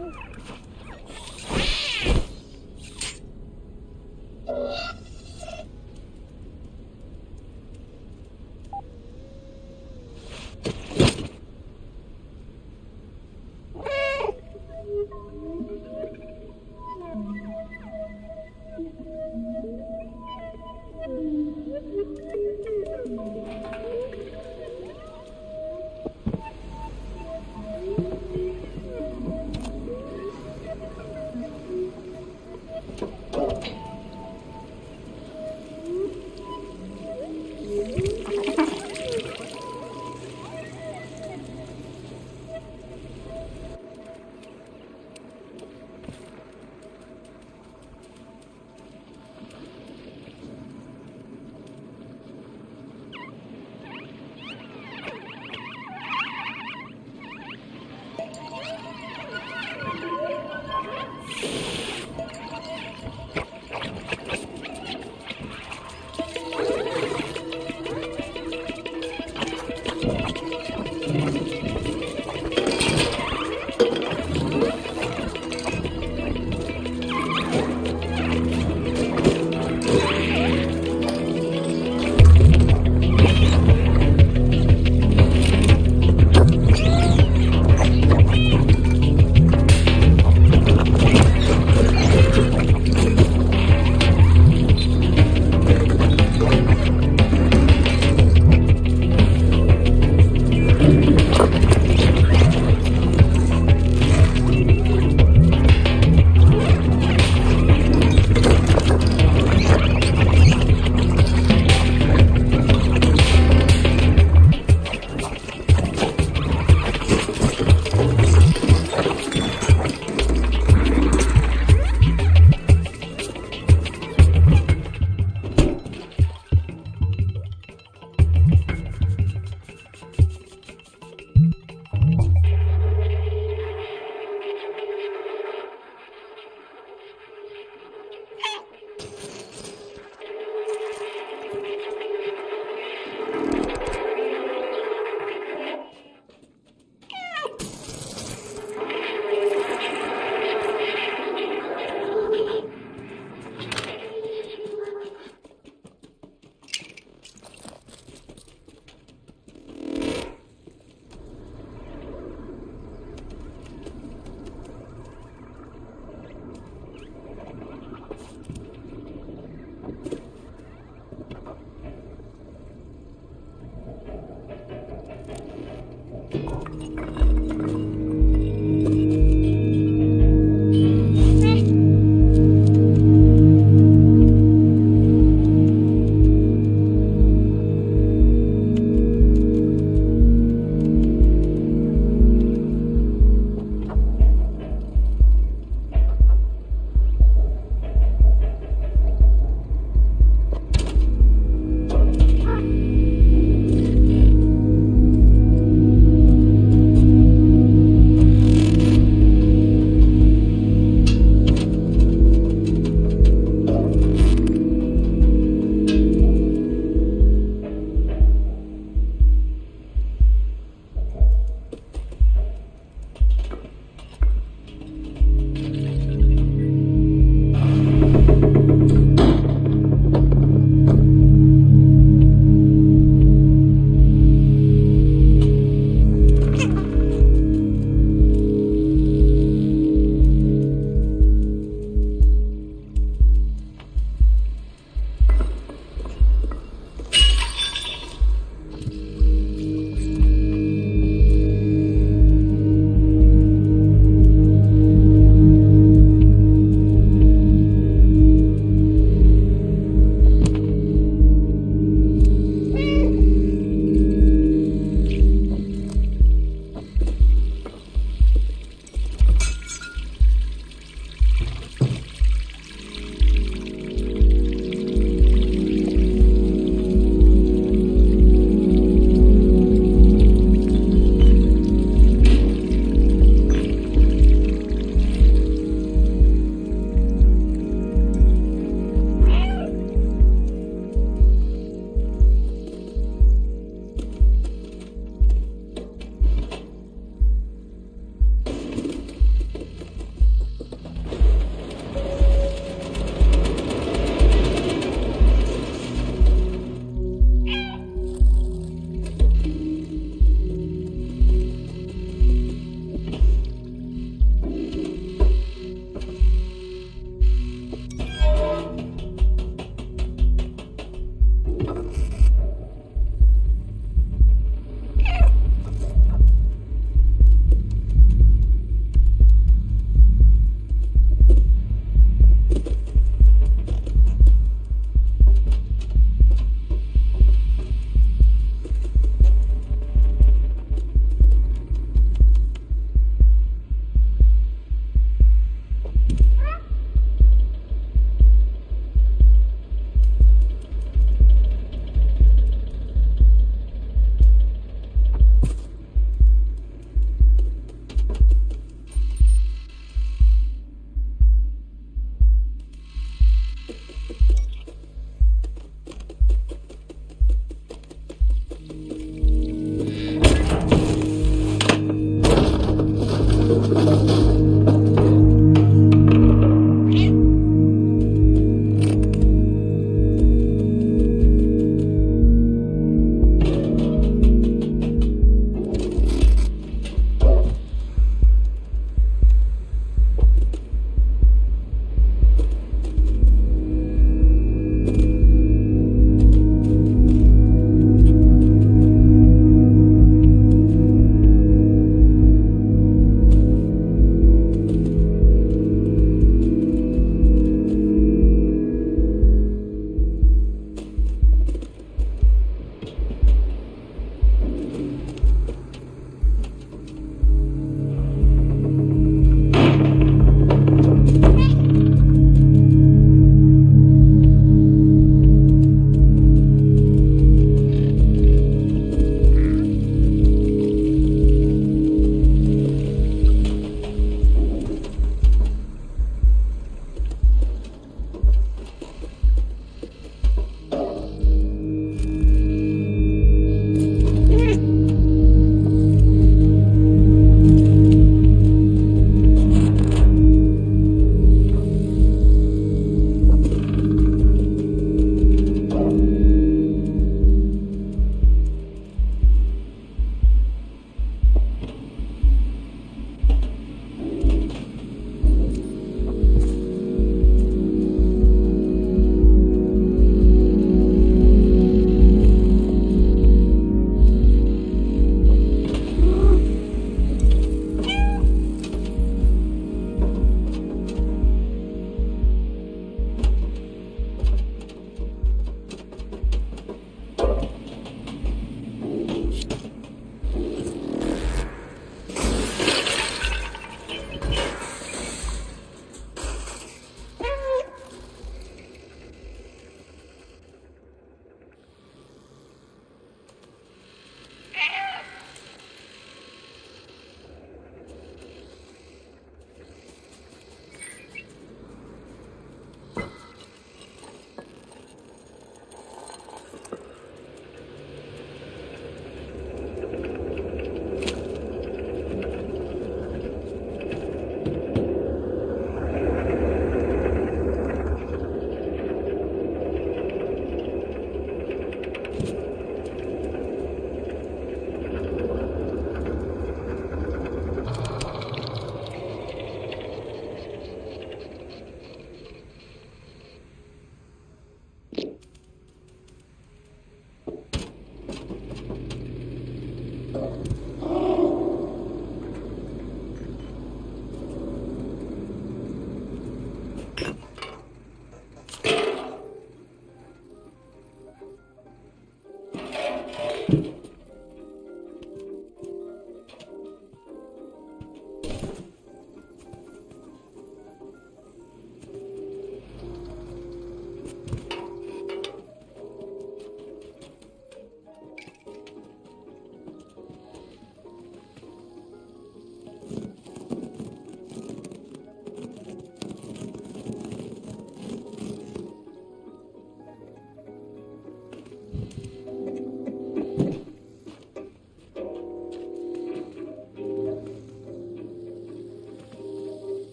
Ooh.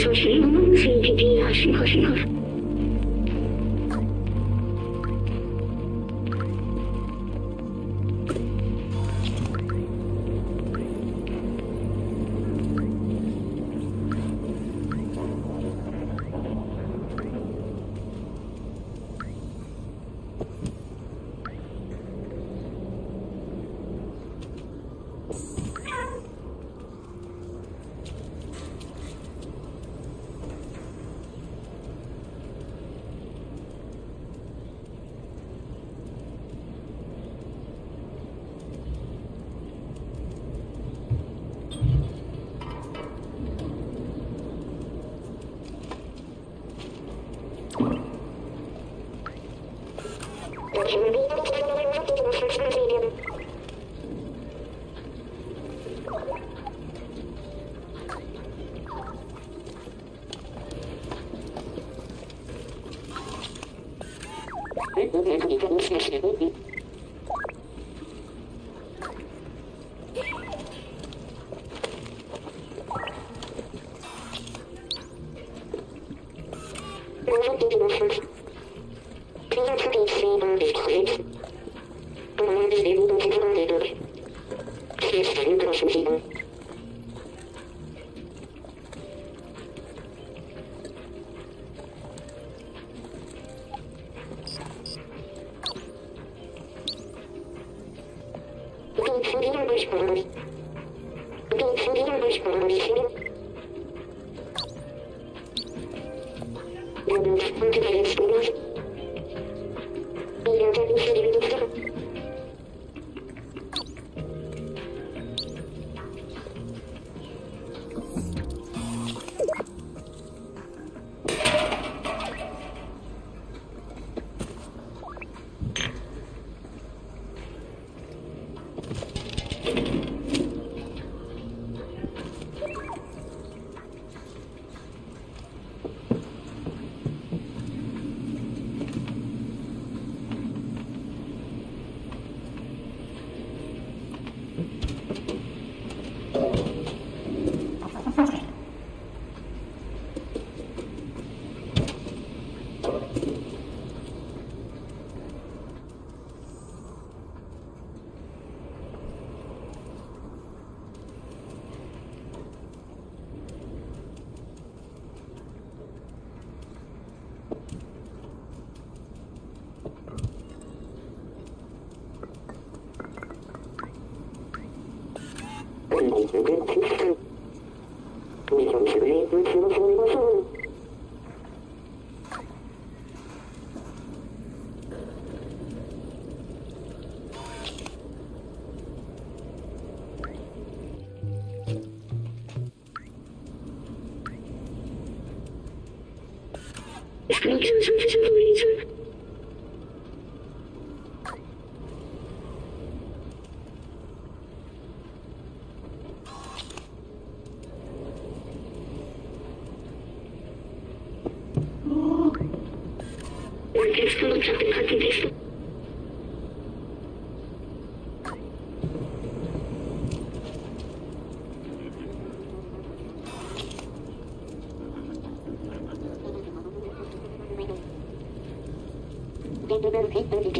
Shashi Shri হাসি ঘষি ঘর 문제는 팀플 Thank you.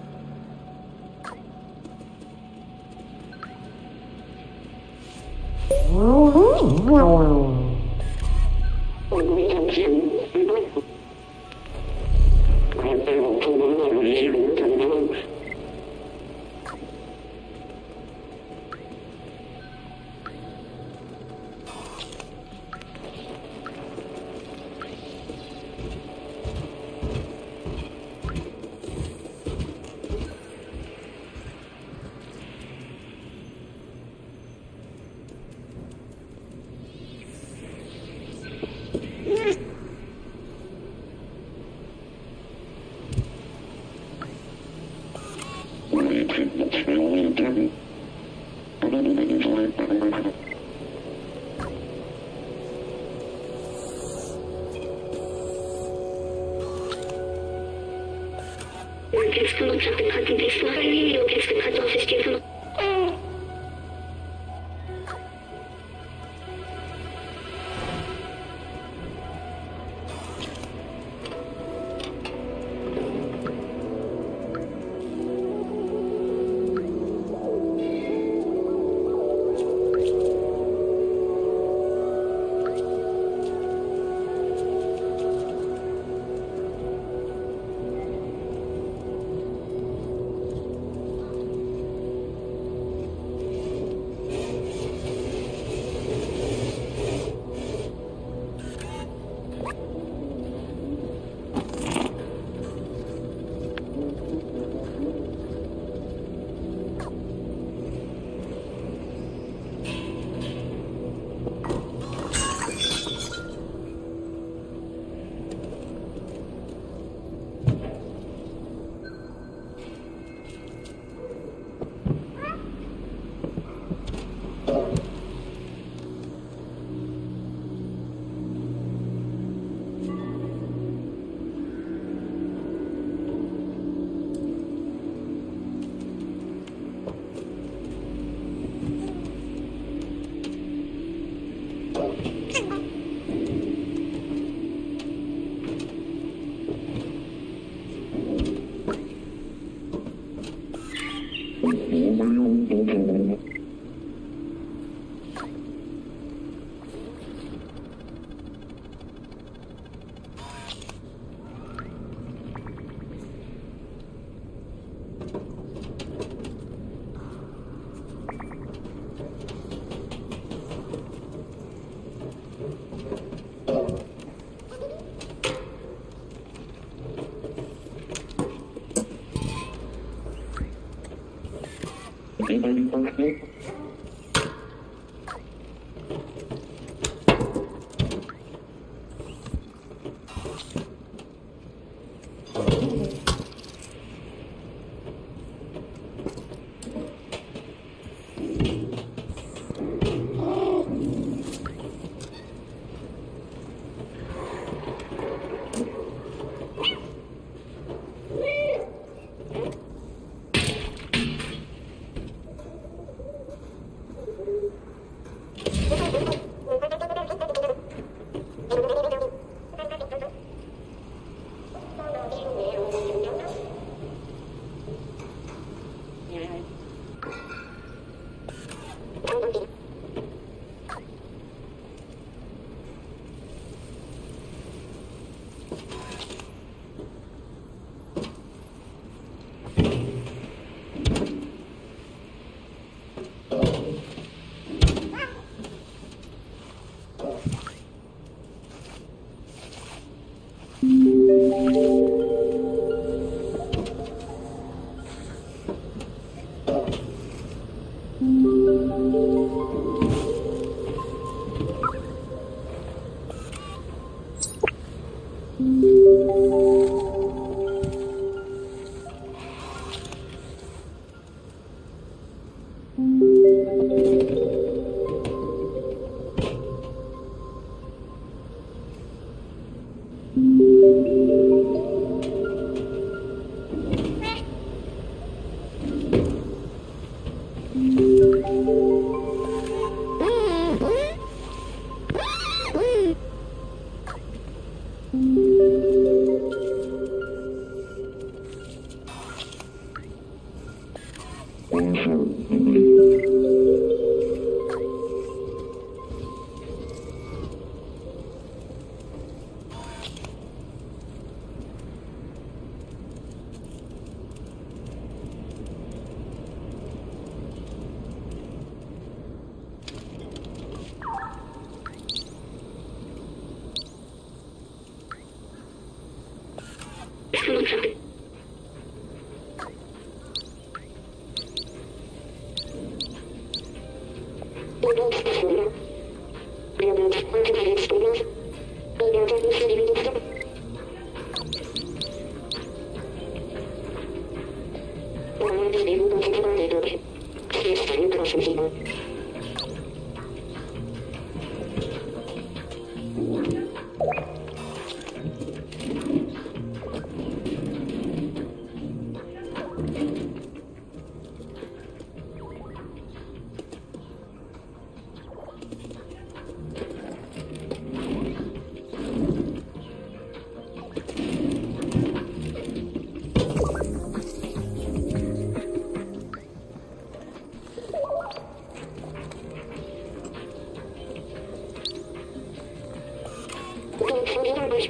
something.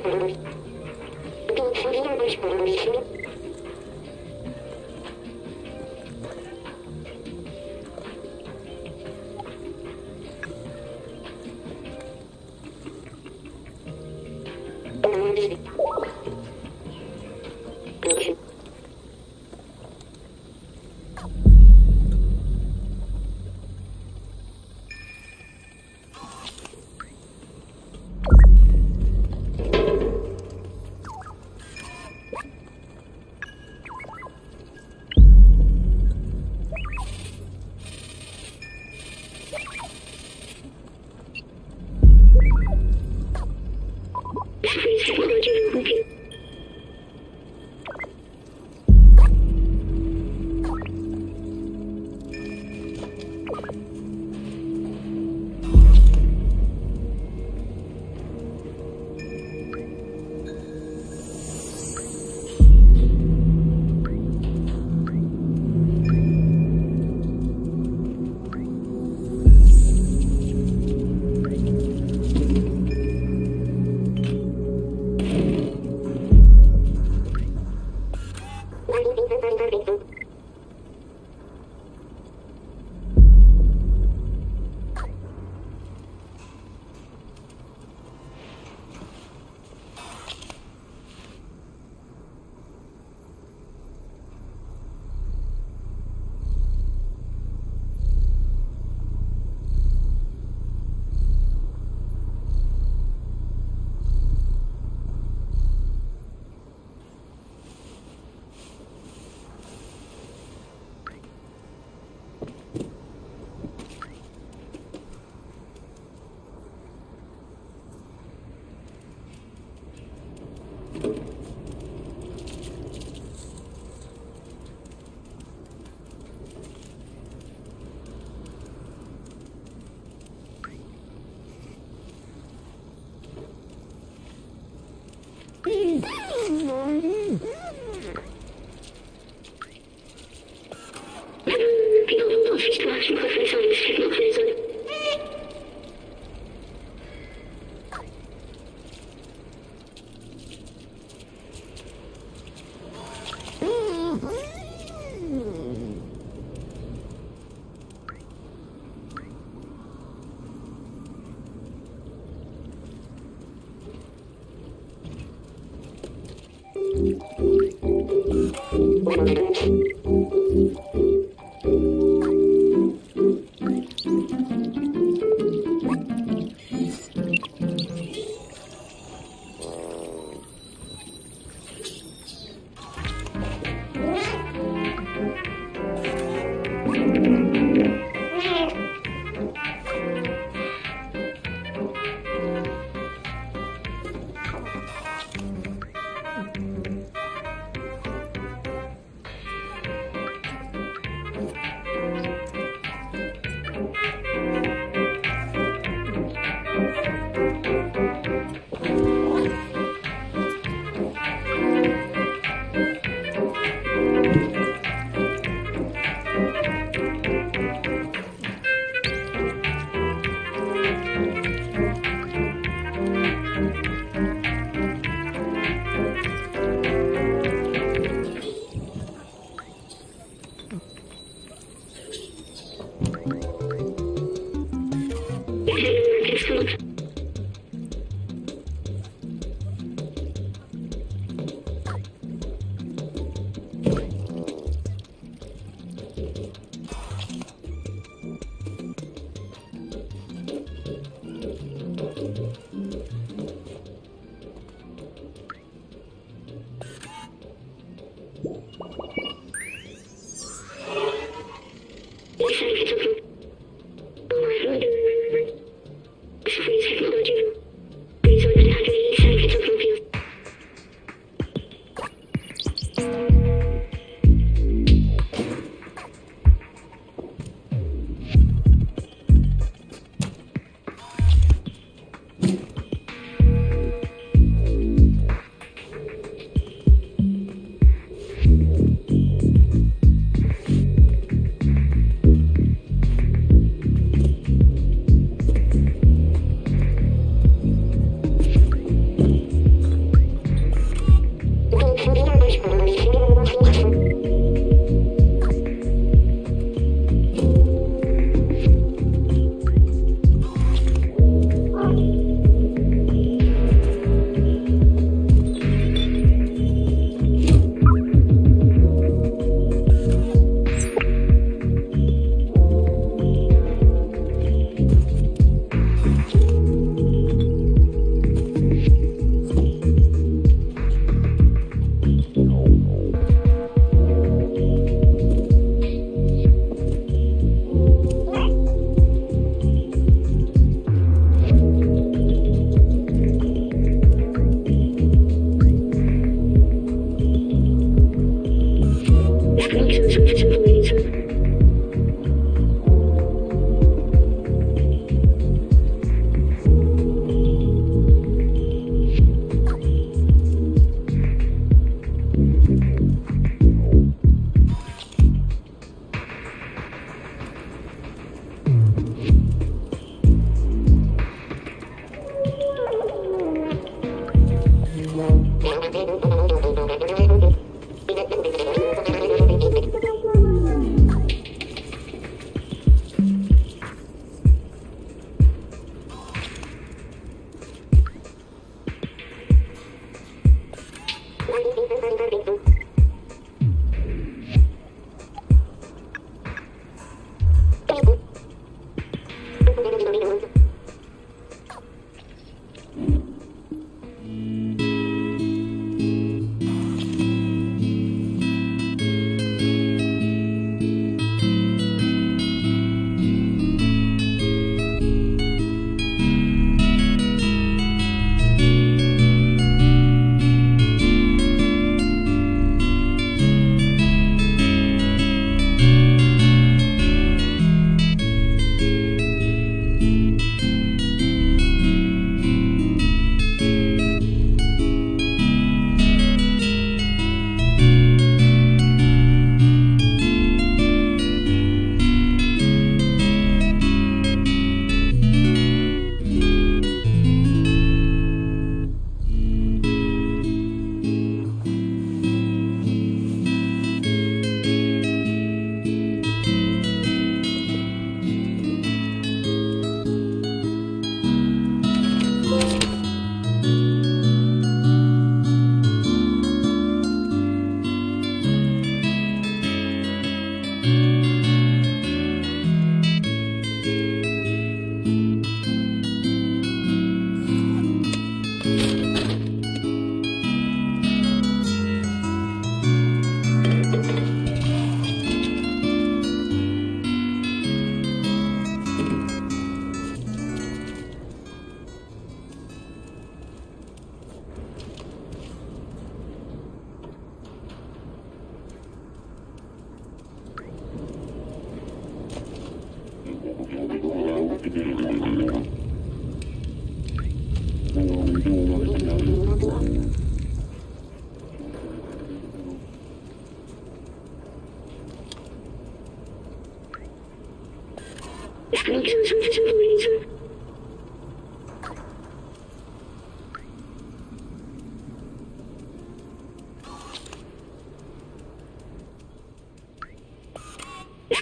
Thank you.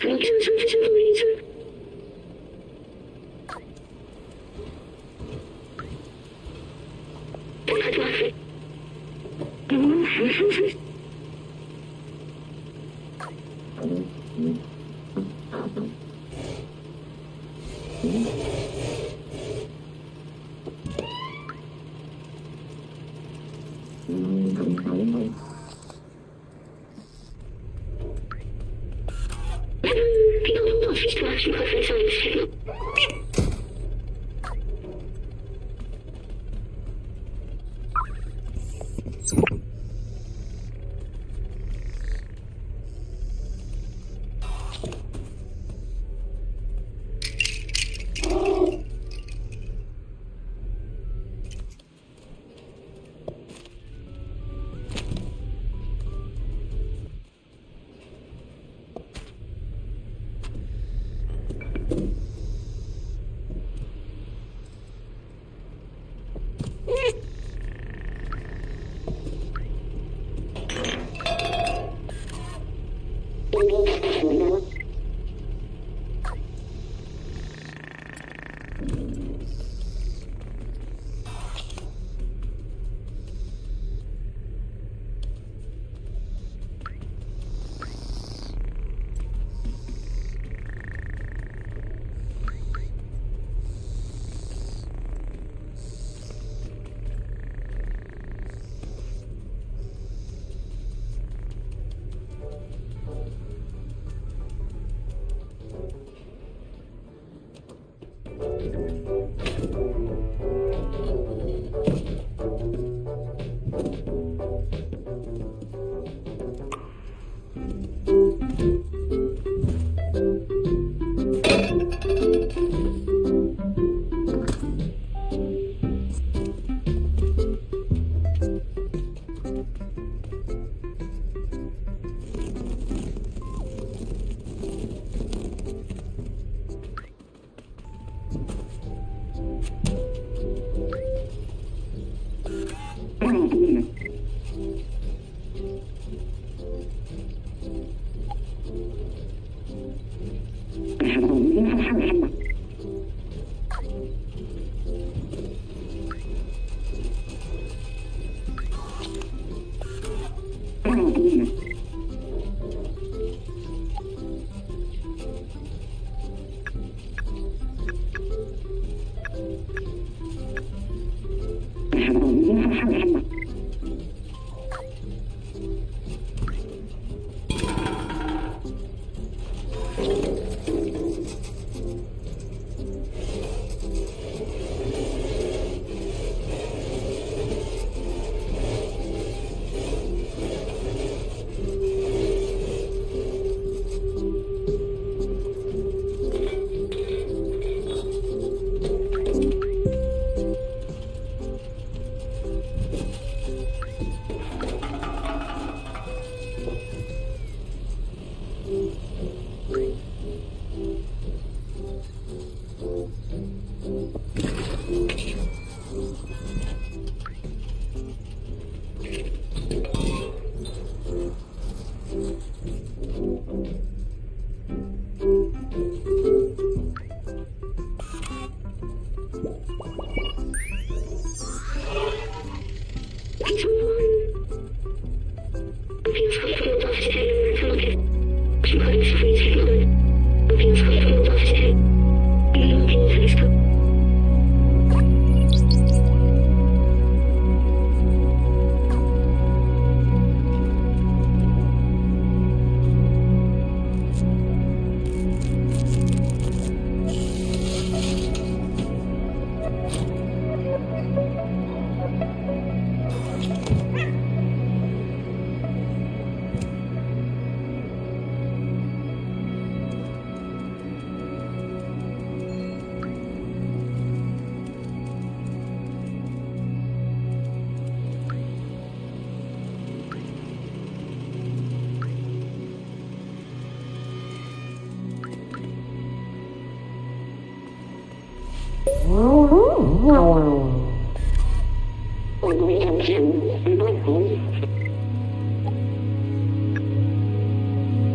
Make sure you switch to.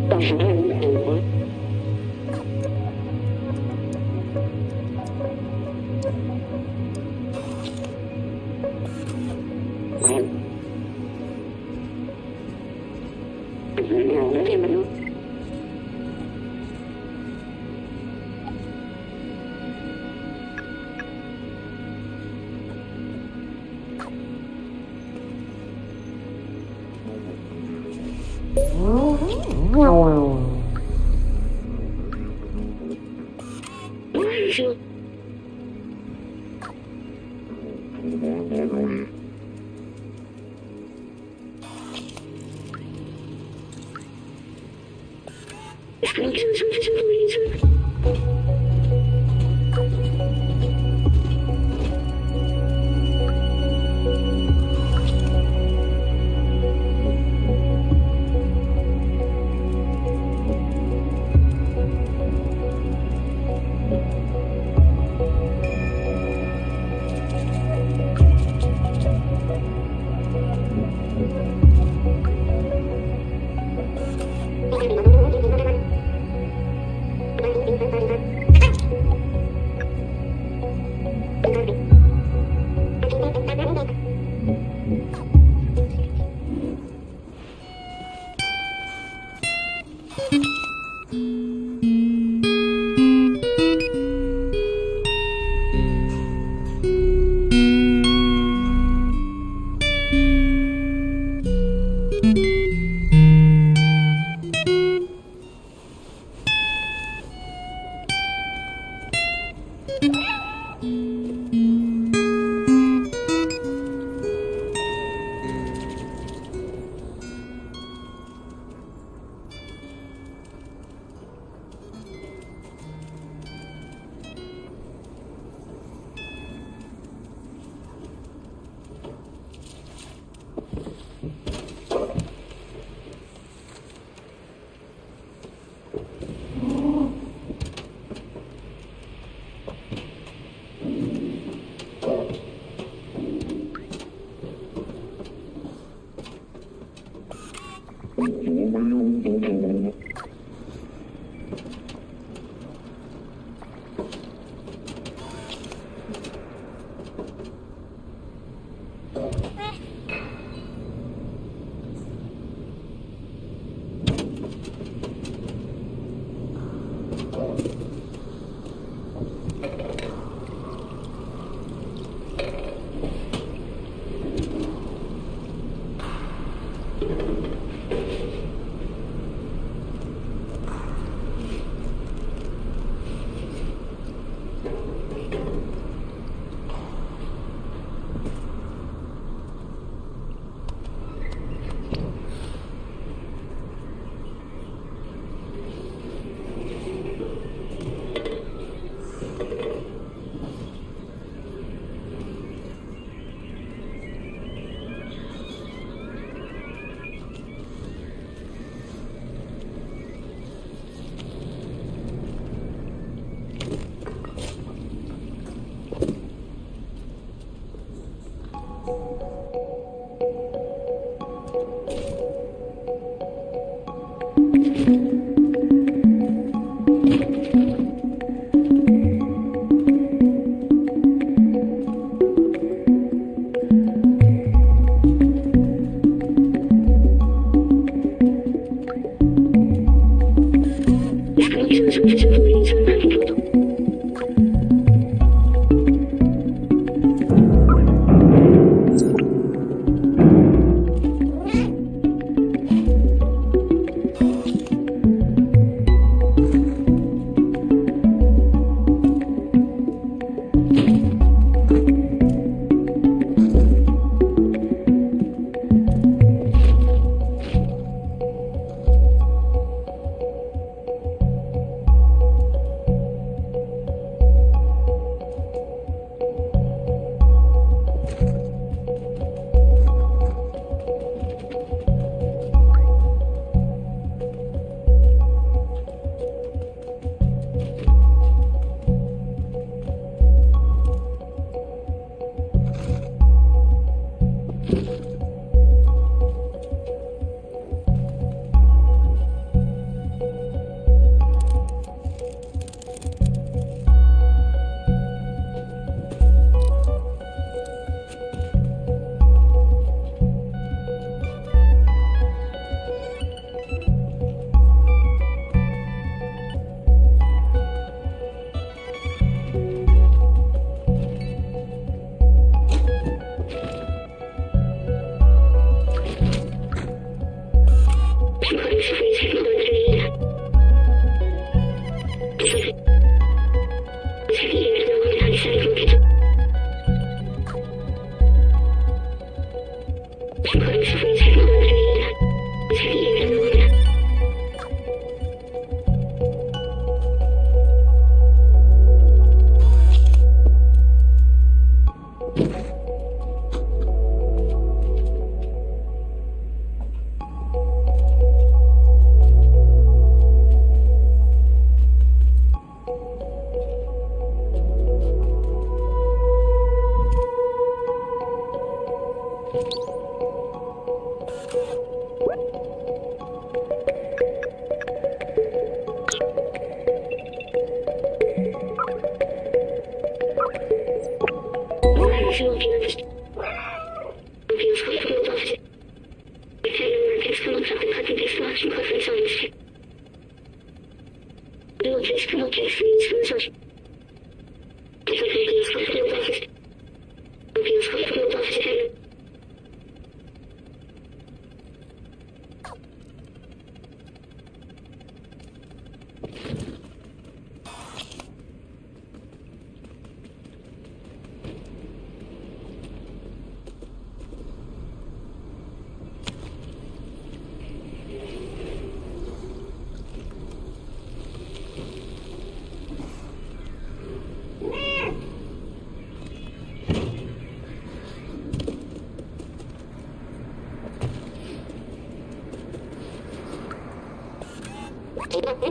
当时他无法回。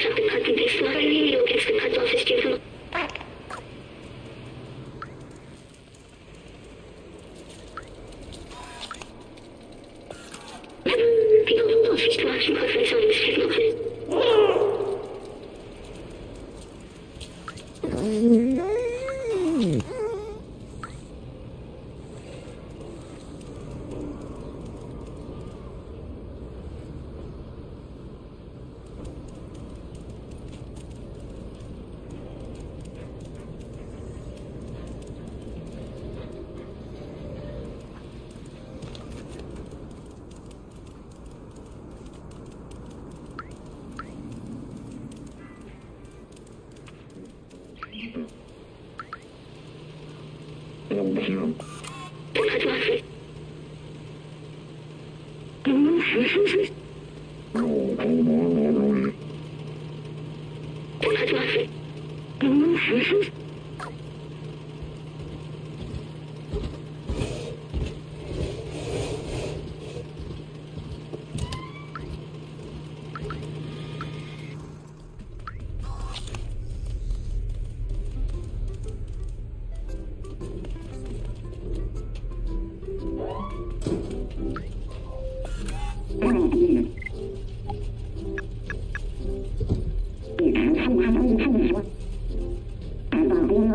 Central Department ist noch ein Video-Kits gekannt auf System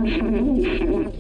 Thank you.